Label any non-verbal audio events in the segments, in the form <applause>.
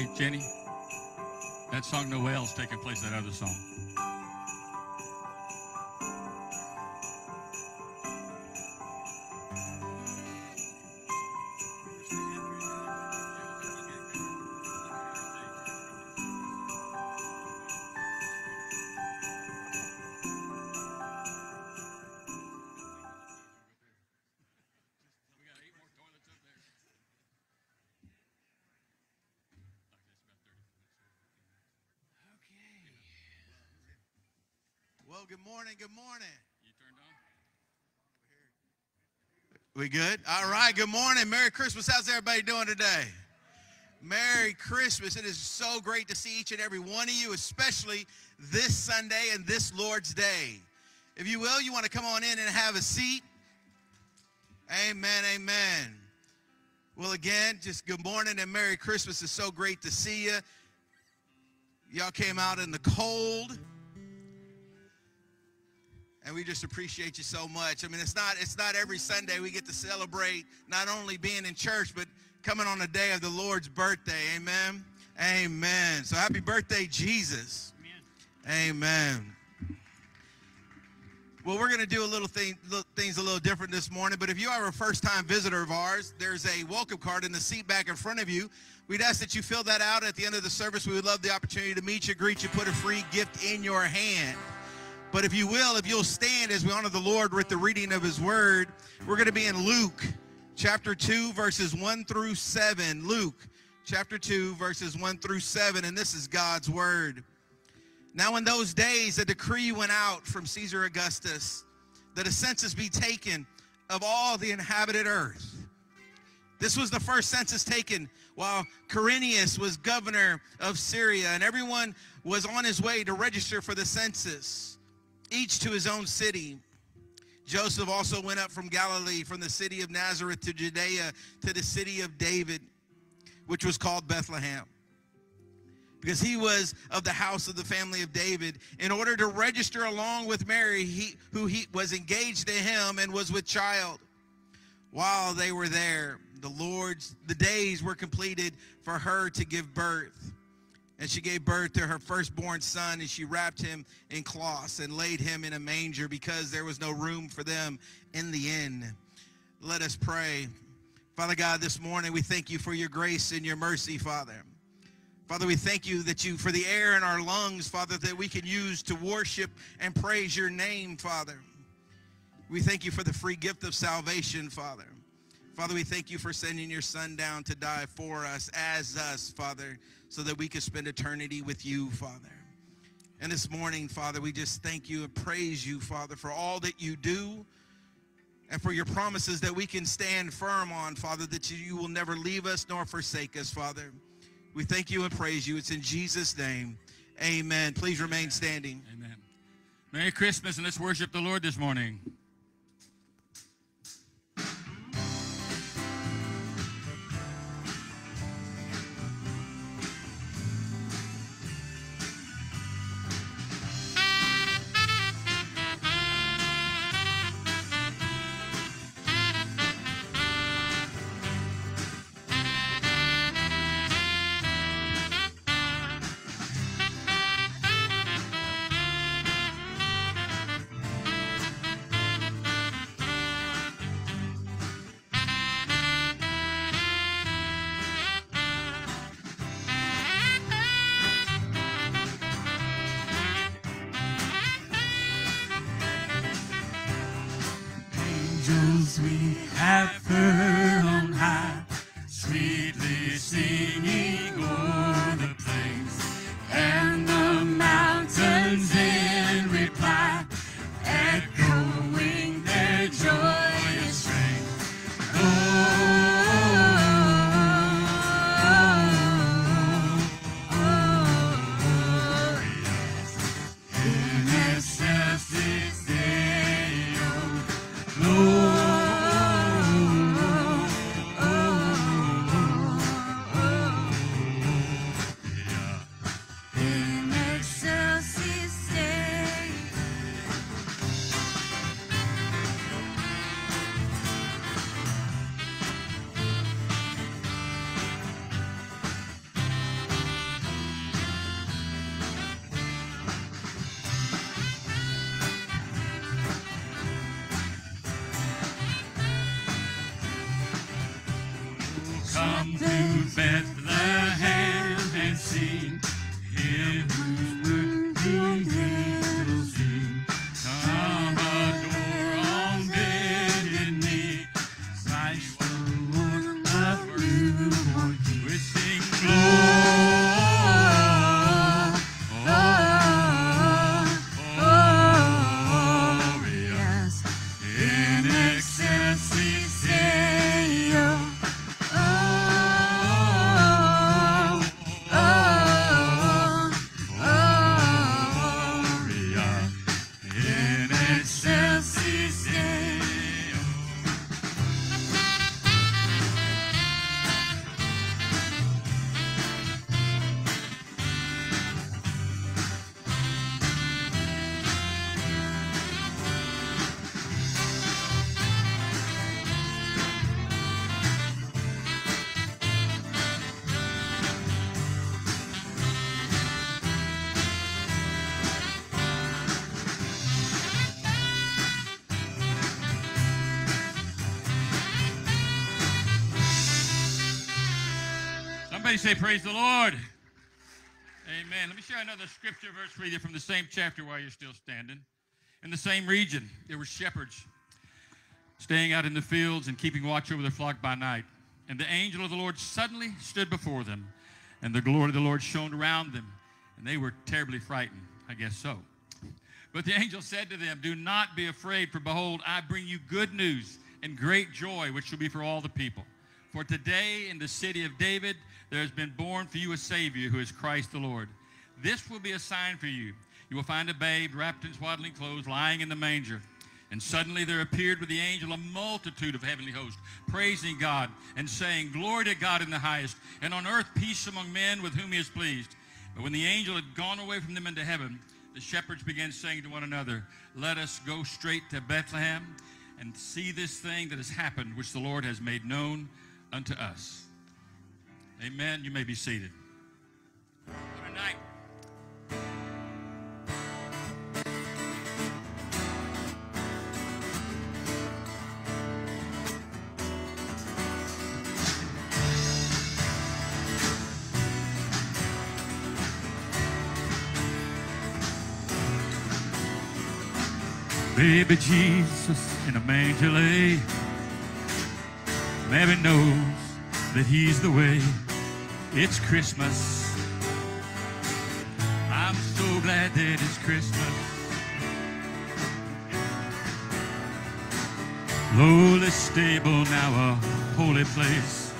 Hey, Jenny, that song Noel's taking place that other song. Good morning. Good morning. You turned on? We good? All right. Good morning. Merry Christmas. How's everybody doing today? Merry Christmas. It is so great to see each and every one of you, especially this Sunday and this Lord's Day. If you will, you want to come on in and have a seat. Amen. Amen. Well, again, just good morning and Merry Christmas. It's so great to see you. Y'all came out in the cold and we just appreciate you so much. I mean, it's not it's not every Sunday we get to celebrate not only being in church, but coming on the day of the Lord's birthday. Amen. Amen. So happy birthday, Jesus. Amen. Amen. Well, we're going to do a little thing, little things a little different this morning. But if you are a first-time visitor of ours, there's a welcome card in the seat back in front of you. We'd ask that you fill that out at the end of the service. We would love the opportunity to meet you, greet you, put a free gift in your hand. But if you will, if you'll stand as we honor the Lord with the reading of his word, we're going to be in Luke chapter 2, verses 1 through 7. Luke chapter 2, verses 1 through 7. And this is God's word. Now, in those days, a decree went out from Caesar Augustus that a census be taken of all the inhabited earth. This was the first census taken while Quirinius was governor of Syria, and everyone was on his way to register for the census, each to his own city. Joseph also went up from Galilee, from the city of Nazareth to Judea, to the city of David, which was called Bethlehem because he was of the house of the family of David, in order to register along with Mary, he, who he was engaged to him and was with child. While they were there, the Lord's the days were completed for her to give birth. And she gave birth to her firstborn son, and she wrapped him in cloths and laid him in a manger because there was no room for them in the inn. Let us pray. Father God, this morning we thank you for your grace and your mercy, Father. Father, we thank you that you, for the air in our lungs, Father, that we can use to worship and praise your name, Father. We thank you for the free gift of salvation, Father. Father, we thank you for sending your son down to die for us, as us, Father, so that we could spend eternity with you, Father. And this morning, Father, we just thank you and praise you, Father, for all that you do and for your promises that we can stand firm on, Father, that you will never leave us nor forsake us, Father. We thank you and praise you. It's in Jesus' name. Amen. Please remain standing. Amen. Merry Christmas, and let's worship the Lord this morning. To Somebody say, Praise the Lord. Amen. Let me share another scripture verse with you from the same chapter while you're still standing. In the same region, there were shepherds staying out in the fields and keeping watch over their flock by night. And the angel of the Lord suddenly stood before them, and the glory of the Lord shone around them, and they were terribly frightened. I guess so. But the angel said to them, Do not be afraid, for behold, I bring you good news and great joy, which shall be for all the people. For today in the city of David there has been born for you a Savior who is Christ the Lord. This will be a sign for you. You will find a babe wrapped in swaddling clothes lying in the manger. And suddenly there appeared with the angel a multitude of heavenly hosts, praising God and saying, Glory to God in the highest, and on earth peace among men with whom he is pleased. But when the angel had gone away from them into heaven, the shepherds began saying to one another, Let us go straight to Bethlehem and see this thing that has happened, which the Lord has made known unto us. Amen. You may be seated. Tonight, Baby Jesus in a manger lay. Mary knows that he's the way. It's Christmas. I'm so glad that it's Christmas. Lowly stable, now a holy place.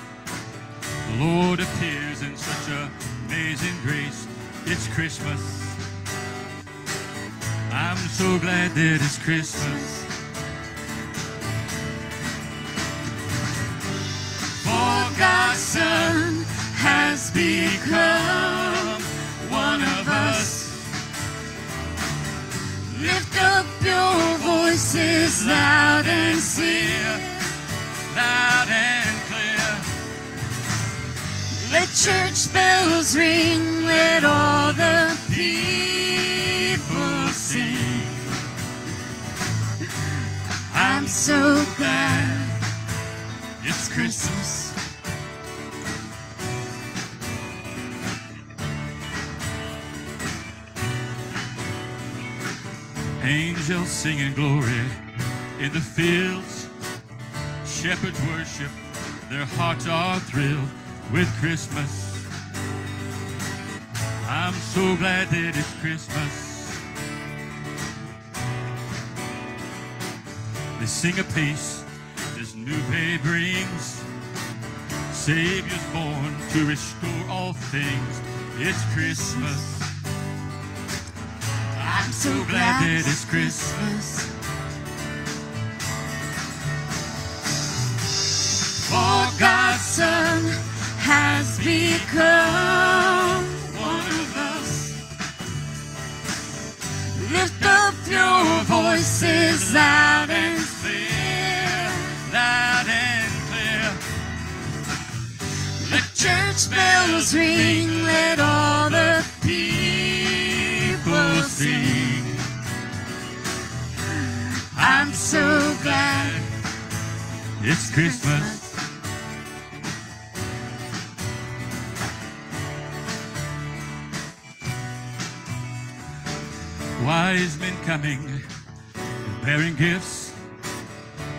The Lord appears in such amazing grace. It's Christmas. I'm so glad that it's Christmas. For God's Son has become one of us. Lift up your voices loud and clear. Loud and clear. Let church bells ring. Let all the people sing. I'm so glad Angels singing glory in the fields. shepherds worship, their hearts are thrilled with Christmas. I'm so glad that it's Christmas. They sing a peace this new day brings. Savior's born to restore all things. It's Christmas. I'm so glad that it's Christmas. For God's Son has become one of us. Lift up your voices loud and clear, loud and clear. Let church bells ring, let all glad It's Christmas. Wise men coming, bearing gifts.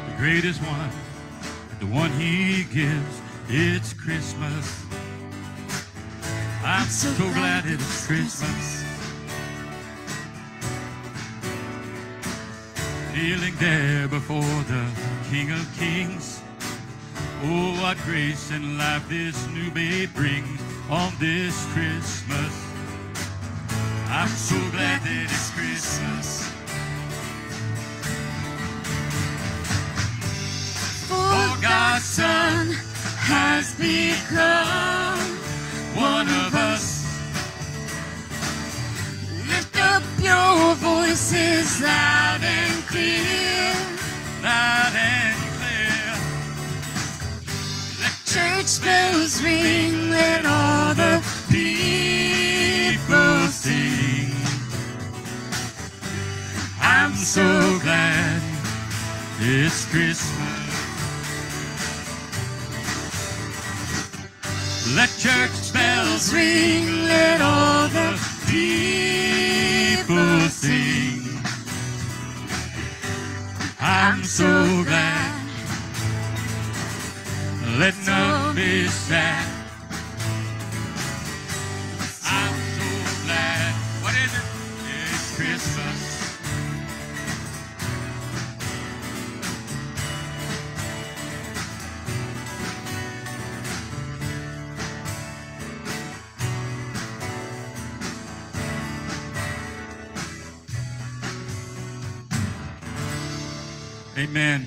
The greatest one, the one he gives. It's Christmas. I'm so glad it's Christmas. Kneeling there before the King of Kings. Oh, what grace and life this new babe brings on this Christmas. I'm so glad that it's Christmas. For God's Son has become One of us, voices loud and clear. loud and clear. Let Church bells ring, let all the people sing. I'm so glad it's Christmas. Let church bells ring, let all the people sing. I'm so glad. Let none be sad. Amen.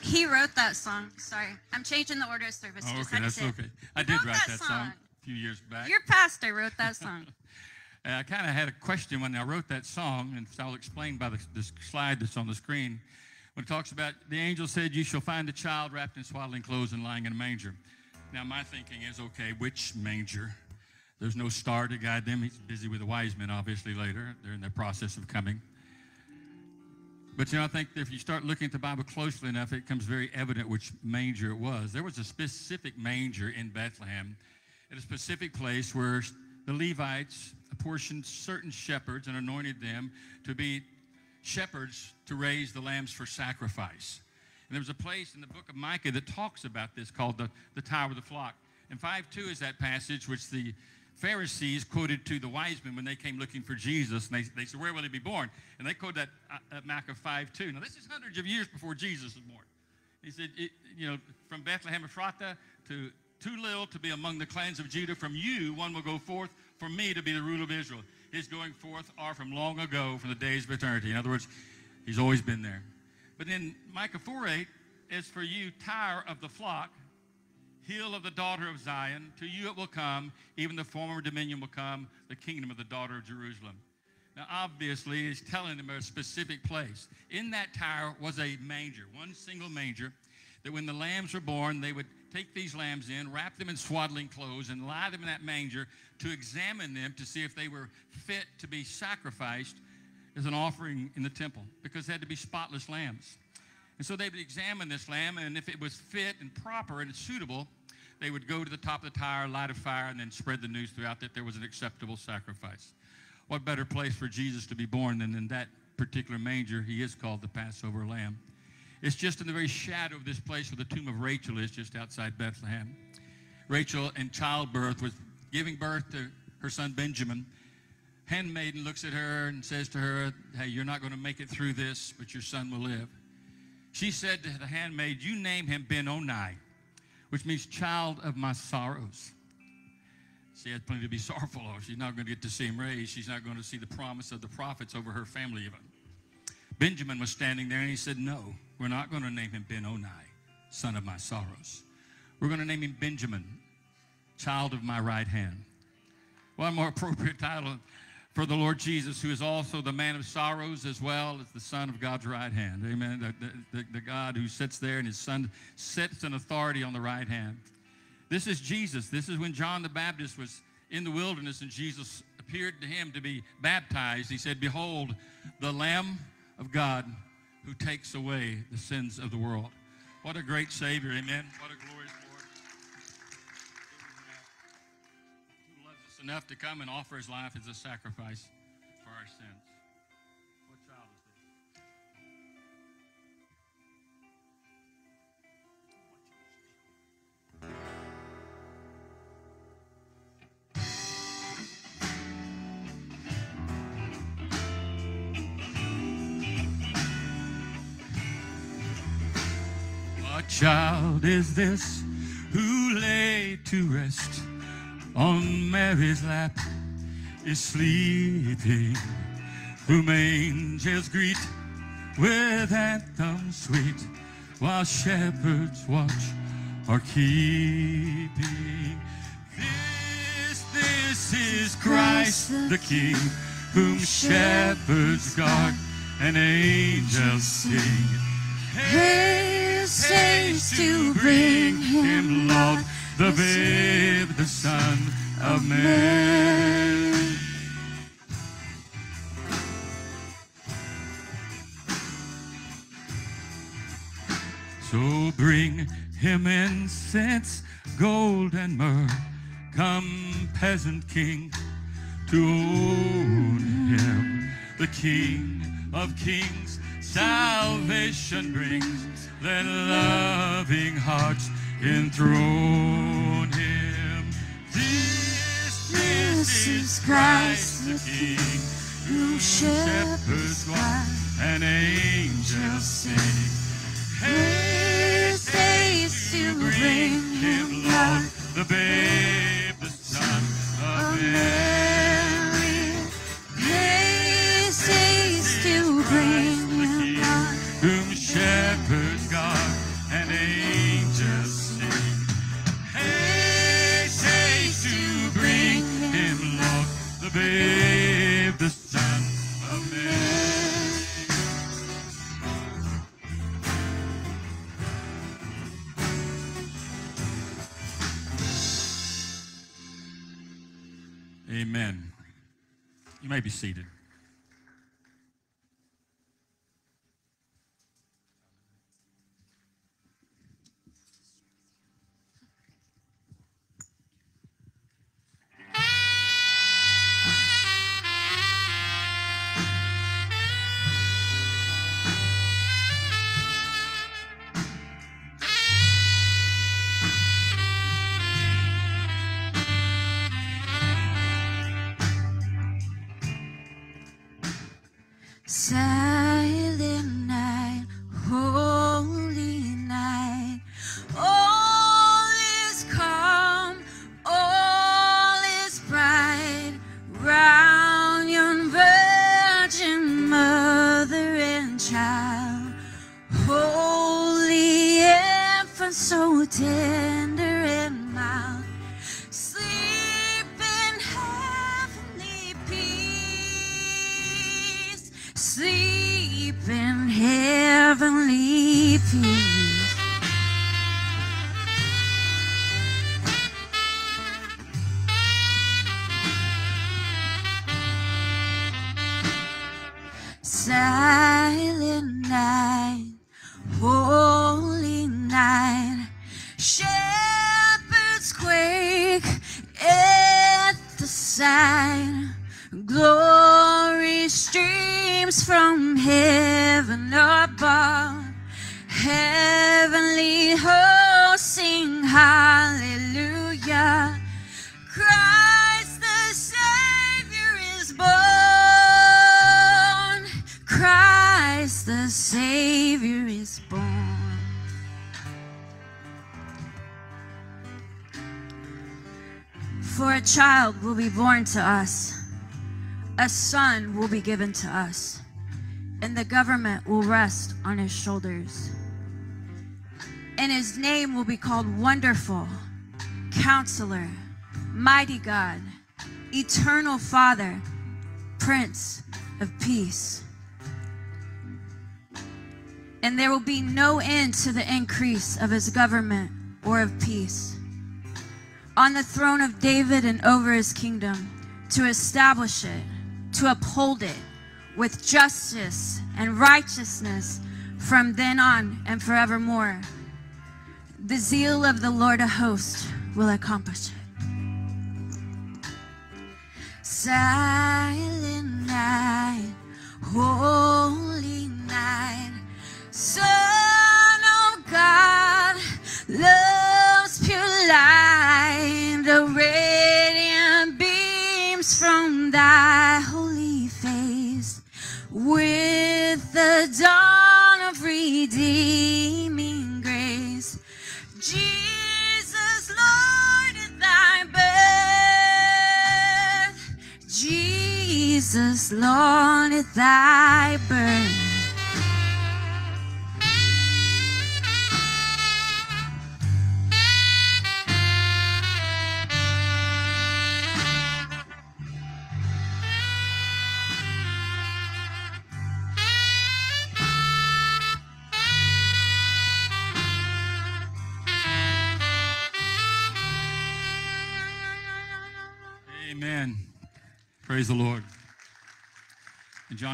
He wrote that song. Sorry, I'm changing the order of service. Oh, okay, that's okay. I did write that that song song. a few years back. Your pastor wrote that song. <laughs> <laughs> I kind of had a question when I wrote that song, and I'll explain by the, the slide that's on the screen. When it talks about the angel said, You shall find a child wrapped in swaddling clothes and lying in a manger. Now, my thinking is, okay, which manger? There's no star to guide them. He's busy with the wise men, obviously, later. They're in the process of coming. But you know, I think if you start looking at the Bible closely enough, it becomes very evident which manger it was. There was a specific manger in Bethlehem at a specific place where the Levites apportioned certain shepherds and anointed them to be shepherds to raise the lambs for sacrifice. And there was a place in the book of Micah that talks about this called the, the Tower of the Flock. And 5.2 is that passage which the Pharisees quoted to the wise men when they came looking for Jesus. And they, they said, where will he be born? And they quoted that uh, uh, Micah 5.2. Now, this is hundreds of years before Jesus was born. He said, it, you know, from Bethlehem Ephrathah to too little to be among the clans of Judah, from you one will go forth, for me to be the ruler of Israel. His going forth are from long ago, from the days of eternity. In other words, he's always been there. But then Micah 4.8 is for you, tower of the flock, hill of the daughter of Zion. To you it will come, even the former dominion will come, the kingdom of the daughter of Jerusalem. Now, obviously, he's telling them a specific place. In that tower was a manger, one single manger, that when the lambs were born, they would take these lambs in, wrap them in swaddling clothes, and lie them in that manger to examine them to see if they were fit to be sacrificed as an offering in the temple, because they had to be spotless lambs. And so they would examine this lamb, and if it was fit and proper and suitable, they would go to the top of the tower, light a fire, and then spread the news throughout that there was an acceptable sacrifice. What better place for Jesus to be born than in that particular manger? He is called the Passover lamb. It's just in the very shadow of this place where the tomb of Rachel is, just outside Bethlehem. Rachel, in childbirth, was giving birth to her son Benjamin. Handmaiden looks at her and says to her, Hey, you're not going to make it through this, but your son will live. She said to the handmaid, You name him Ben Oni, which means child of my sorrows. She has plenty to be <laughs> sorrowful of. She's not going to get to see him raised. She's not going to see the promise of the prophets over her family even. Benjamin was standing there and he said, No, we're not going to name him Ben Oni, son of my sorrows. We're going to name him Benjamin, child of my right hand. One more appropriate title for the Lord Jesus, who is also the man of sorrows as well as the son of God's right hand. Amen. The, the, the God who sits there and his son sits in authority on the right hand. This is Jesus. This is when John the Baptist was in the wilderness and Jesus appeared to him to be baptized. He said, Behold, the Lamb of God who takes away the sins of the world. What a great Savior. Amen. What a glorious enough to come and offer his life as a sacrifice for our sins. What child is this? What child is this who lay to rest on Mary's lap is sleeping, whom angels greet with anthems sweet, while shepherds watch are keeping. This, this is Christ the King, whom shepherds guard and angels sing. Haste, haste to bring him, Lord, the babe, the Son of Man. So bring him incense, gold, and myrrh. Come, peasant king, to own him. The King of kings, salvation brings. Let loving hearts enthrone him. This, this is Christ the King, whom shepherds guard and angels sing. Haste, haste to bring him, Lord, the babe, the Son of Man. May be seated. Silent child will be born to us, a son will be given to us, and the government will rest on his shoulders. And his name will be called Wonderful, Counselor, Mighty God, Eternal Father, Prince of Peace. And there will be no end to the increase of his government or of peace on the throne of David and over his kingdom, to establish it, to uphold it with justice and righteousness from then on and forevermore. The zeal of the Lord of hosts will accomplish it. Silent night, holy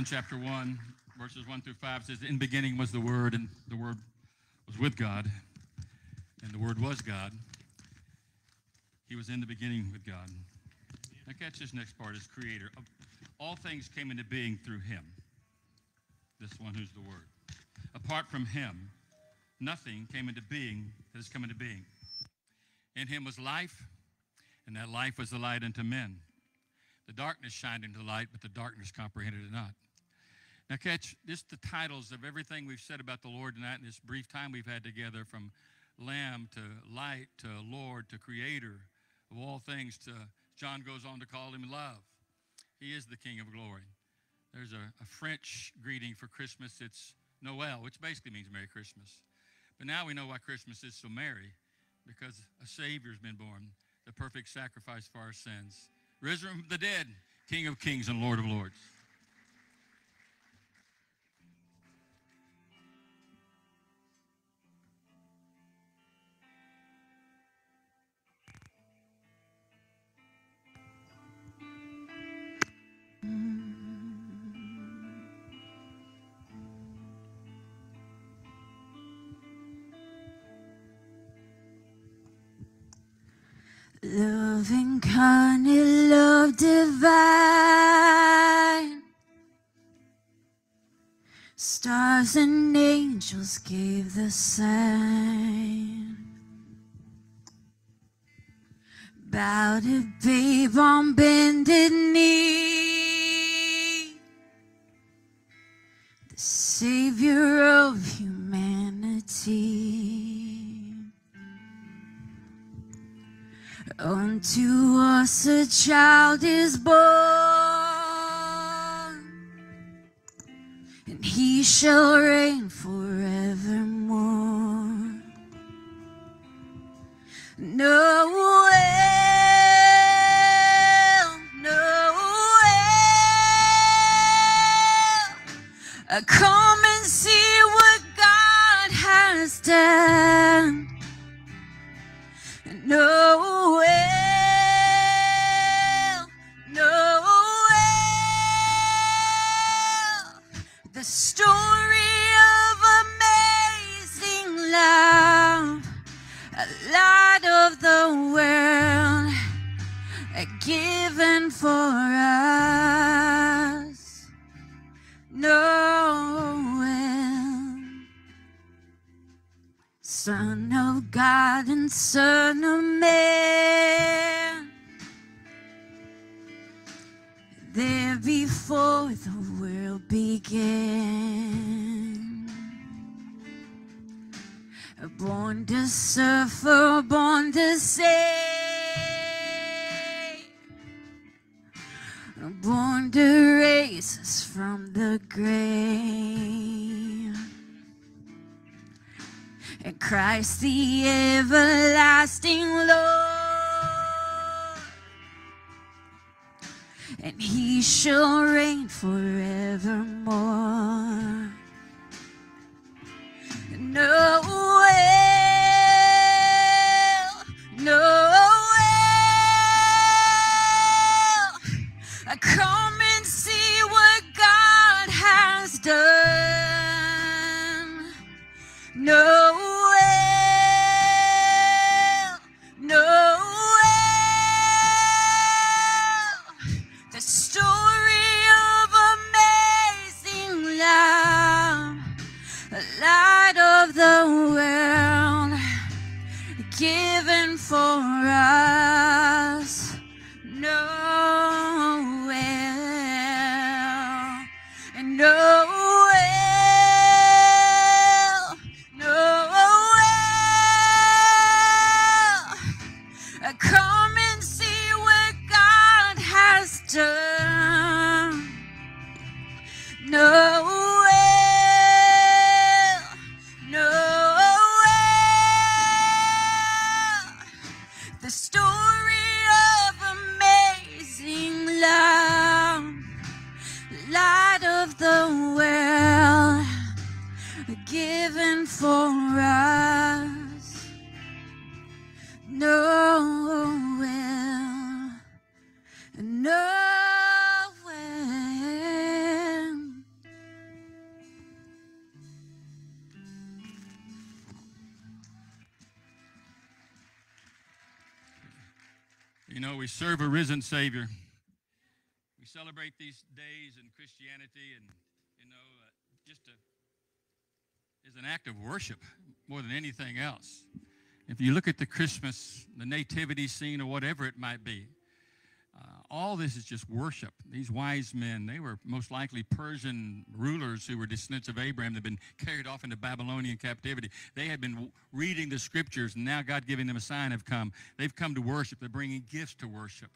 John chapter 1, verses 1 through 5 says, In beginning was the Word, and the Word was with God, and the Word was God. He was in the beginning with God. Now, catch this next part as creator. All things came into being through Him, this one who's the Word. Apart from Him, nothing came into being that has come into being. In Him was life, and that life was the light unto men. The darkness shined into the light, but the darkness comprehended it not. Now, catch just the titles of everything we've said about the Lord tonight in this brief time we've had together from Lamb to Light to Lord to Creator of all things to John goes on to call him love. He is the King of glory. There's a, a French greeting for Christmas. It's Noel, which basically means Merry Christmas. But now we know why Christmas is so merry because a Savior's been born, the perfect sacrifice for our sins. Risen from the dead, King of kings and Lord of lords. Love incarnate, love divine. Stars and angels gave the sign. Bowed a babe on bended knee. Savior of humanity. Unto us a child is born, and he shall reign forevermore. Noel, Noel, uh, come and see what God has done. Noel, Noel, the story of amazing love, a light of the world, given for us. Son of Man. There before the world began. Born to suffer, born to save. Born to raise us from the grave. Christ the everlasting Lord. And he shall reign forevermore. No Noel, Noel, You know, we serve a risen Savior. We celebrate these days in Christianity, and you know, uh, just a, is an act of worship more than anything else. If you look at the Christmas, the nativity scene, or whatever it might be, all this is just worship. These wise men, they were most likely Persian rulers who were descendants of Abraham. They'd been carried off into Babylonian captivity. They had been reading the scriptures, and now God giving them a sign have come. They've come to worship. They're bringing gifts to worship.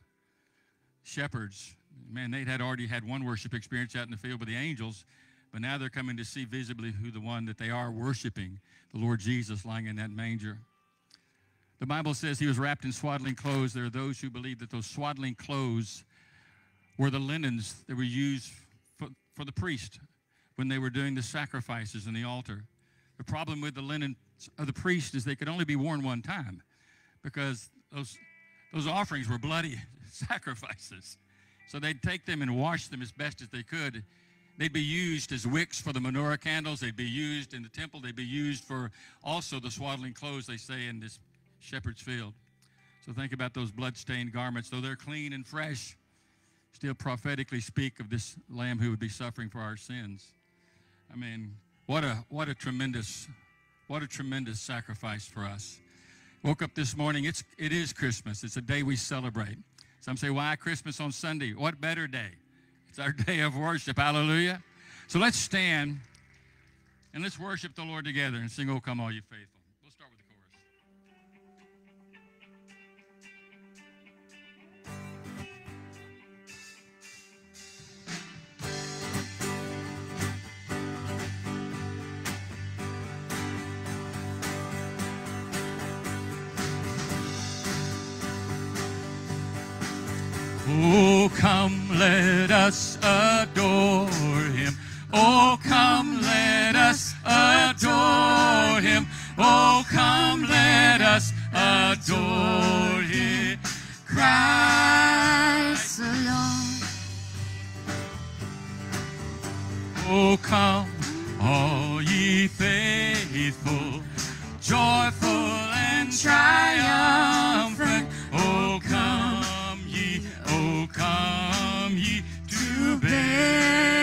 Shepherds, man, they'd had already had one worship experience out in the field with the angels, but now they're coming to see visibly who the one that they are worshiping, the Lord Jesus lying in that manger. The Bible says he was wrapped in swaddling clothes. There are those who believe that those swaddling clothes were the linens that were used for, for the priest when they were doing the sacrifices in the altar. The problem with the linen of the priest is they could only be worn one time because those, those offerings were bloody <laughs> sacrifices. So they'd take them and wash them as best as they could. They'd be used as wicks for the menorah candles. They'd be used in the temple. They'd be used for also the swaddling clothes, they say, in this shepherd's field. So think about those blood-stained garments. Though they're clean and fresh, still prophetically speak of this lamb who would be suffering for our sins. I mean, what a what a tremendous what a tremendous sacrifice for us. Woke up this morning, it's it is Christmas. It's a day we celebrate. Some say, why Christmas on Sunday? What better day? It's our <laughs> day of worship. Hallelujah. So let's stand and let's worship the Lord together and sing, Oh Come All You Faithful. Let us adore him. Oh, come, let us adore him. Oh, come, let us adore him. Christ alone. Oh, come, all ye faithful, joyful and triumphant. To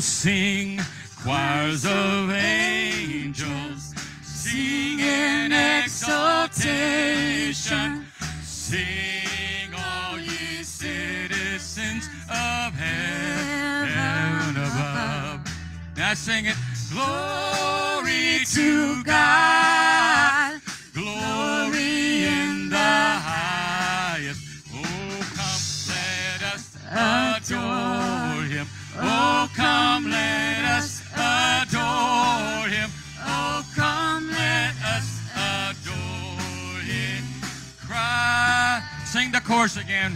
Sing choirs of angels, sing in exaltation. Sing, all ye citizens of heaven above. Now sing it. Glory to God. Come, let us adore him. Oh, come, let us adore him. Cry. Sing the chorus again.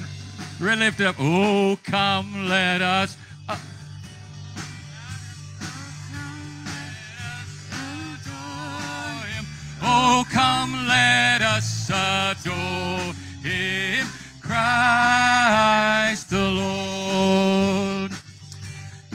Really lift up. Oh, come, let us. him. Oh, come, let us adore him. Christ the Lord.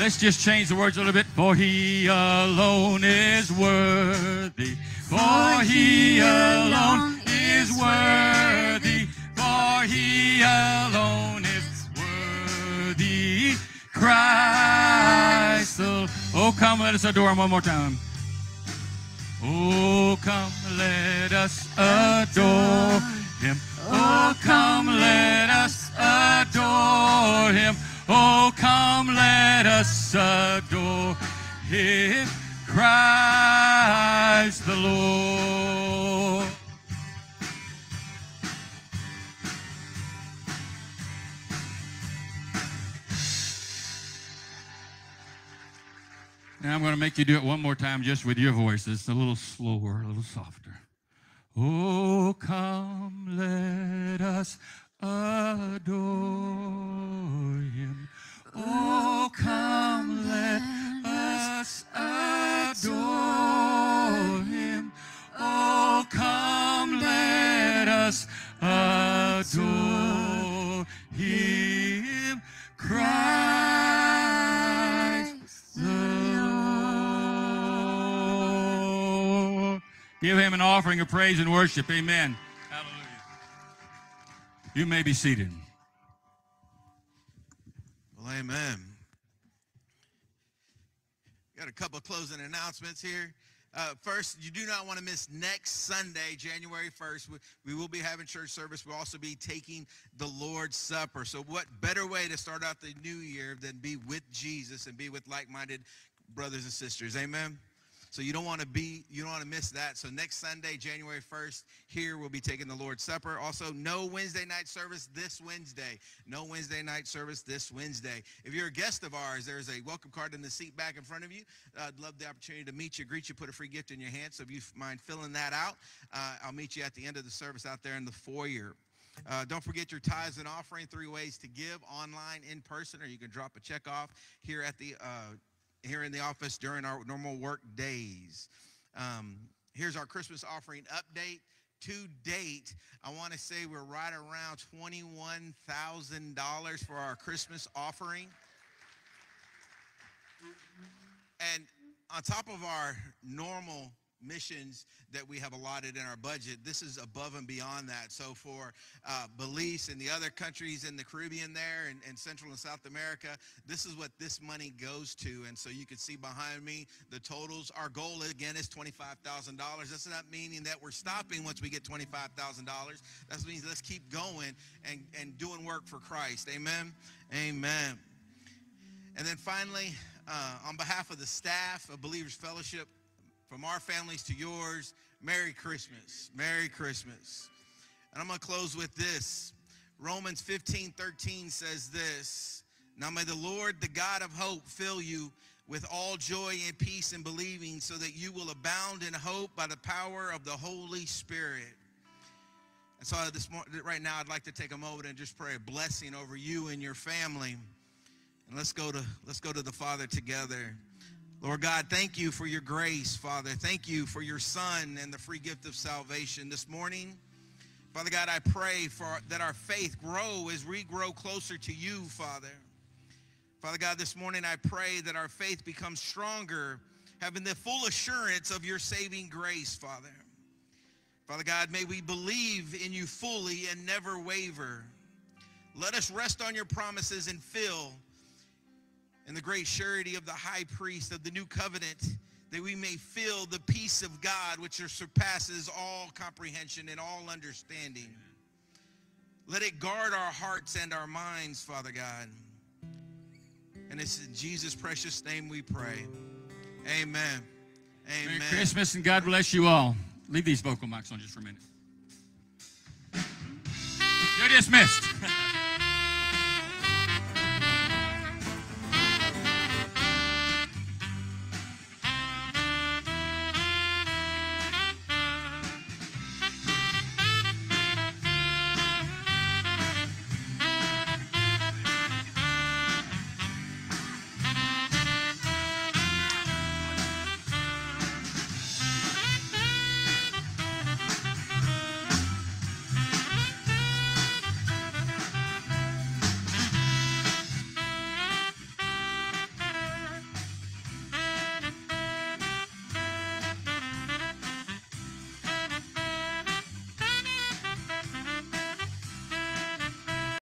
Let's just change the words a little bit. For he alone is worthy. For he alone is worthy. For he alone is worthy. Christ Oh, come, let us adore him one more time. Oh, come, let us adore him. Oh, come, let us adore him. Oh, come, let us adore him. Christ the Lord. Now I'm going to make you do it one more time just with your voice. It's a little slower, a little softer. Oh, come, let us adore him. Oh, come, let us adore him. Oh, come, let us adore him. Christ the Lord. Give him an offering of praise and worship. Amen. Hallelujah. You may be seated. Amen. Got a couple closing announcements here. Uh, first, you do not want to miss next Sunday, January 1st. We, we will be having church service. We'll also be taking the Lord's Supper. So, what better way to start out the new year than be with Jesus and be with like minded brothers and sisters? Amen. So you don't want to be, you don't want to miss that. So next Sunday, January 1st, here we'll be taking the Lord's Supper. Also, no Wednesday night service this Wednesday. No Wednesday night service this Wednesday. If you're a guest of ours, there's a welcome card in the seat back in front of you. Uh, I'd love the opportunity to meet you, greet you, put a free gift in your hand. So if you mind filling that out, uh, I'll meet you at the end of the service out there in the foyer. Uh, don't forget your tithes and offering. Three ways to give: online, in person, or you can drop a check off here at the uh, here in the office during our normal work days. Um, here's our Christmas offering update. To date, I want to say we're right around $21,000 for our Christmas offering. And on top of our normal missions that we have allotted in our budget, this is above and beyond that. So for uh, Belize and the other countries in the Caribbean there and, and Central and South America, this is what this money goes to. And so you can see behind me the totals. Our goal again is $25,000. That's not meaning that we're stopping once we get $25,000. That means let's keep going and, and doing work for Christ. Amen. Amen. And then finally, uh, on behalf of the staff of Believers Fellowship, from our families to yours, Merry Christmas. Merry Christmas. And I'm going to close with this. Romans 15, 13 says this. Now may the Lord, the God of hope, fill you with all joy and peace in believing so that you will abound in hope by the power of the Holy Spirit. And so uh, this morning, right now, I'd like to take a moment and just pray a blessing over you and your family. And let's go to let's go to the Father together. Lord God, thank you for your grace, Father. Thank you for your Son and the free gift of salvation this morning. Father God, I pray for that our faith grow as we grow closer to you, Father. Father God, this morning I pray that our faith becomes stronger, having the full assurance of your saving grace, Father. Father God, may we believe in you fully and never waver. Let us rest on your promises and fill and the great surety of the high priest of the new covenant, that we may feel the peace of God which surpasses all comprehension and all understanding. Let it guard our hearts and our minds, Father God. And it's in Jesus' precious name we pray. Amen. Amen. Merry Christmas and God bless you all. Leave these vocal mics on just for a minute. You're dismissed. <laughs>